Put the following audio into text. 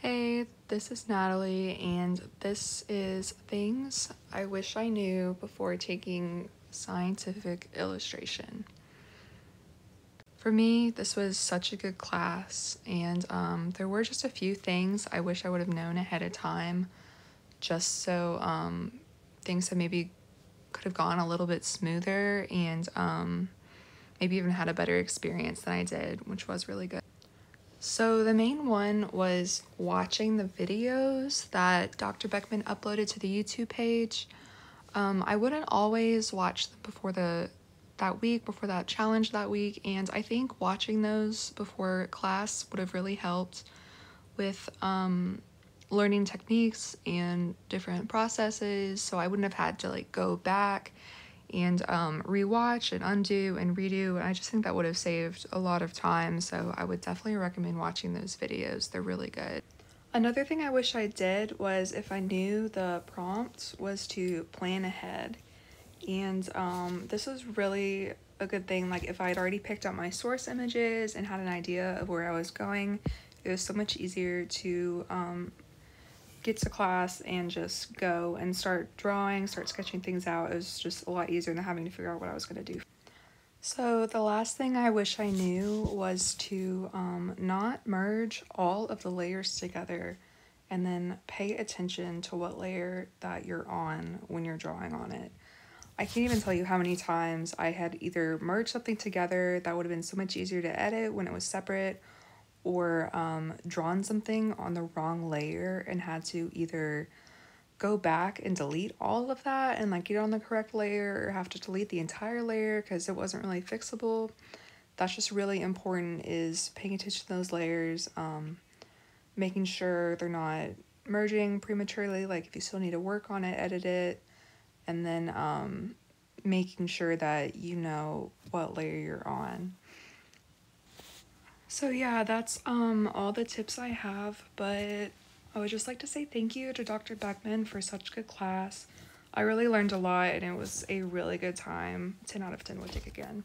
Hey, this is Natalie, and this is things I wish I knew before taking scientific illustration. For me, this was such a good class, and um, there were just a few things I wish I would have known ahead of time, just so um, things that maybe could have gone a little bit smoother and um, maybe even had a better experience than I did, which was really good. So, the main one was watching the videos that Dr. Beckmann uploaded to the YouTube page. Um, I wouldn't always watch them before the that week, before that challenge that week, and I think watching those before class would have really helped with um, learning techniques and different processes. So, I wouldn't have had to like go back and um, rewatch and undo and redo. And I just think that would have saved a lot of time. So I would definitely recommend watching those videos. They're really good. Another thing I wish I did was if I knew the prompt was to plan ahead. And um, this was really a good thing. Like if I had already picked out my source images and had an idea of where I was going, it was so much easier to um, get to class and just go and start drawing, start sketching things out. It was just a lot easier than having to figure out what I was going to do. So, the last thing I wish I knew was to um, not merge all of the layers together and then pay attention to what layer that you're on when you're drawing on it. I can't even tell you how many times I had either merged something together that would have been so much easier to edit when it was separate or um, drawn something on the wrong layer and had to either go back and delete all of that and like get on the correct layer or have to delete the entire layer because it wasn't really fixable. That's just really important is paying attention to those layers um, making sure they're not merging prematurely like if you still need to work on it edit it and then um, making sure that you know what layer you're on so yeah, that's um all the tips I have, but I would just like to say thank you to Dr. Beckmann for such a good class. I really learned a lot and it was a really good time. 10 out of 10 would take again.